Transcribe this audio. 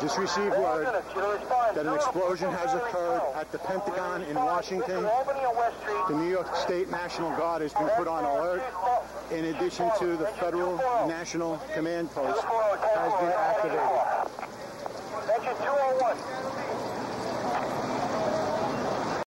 Just received word that an explosion has occurred at the Pentagon in Washington. The New York State National Guard has been put on alert. In addition to the Federal National Command Post has been.